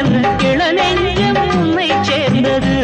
என்ற இளநெஞ்சம் உன்னை சேர்ந்தது.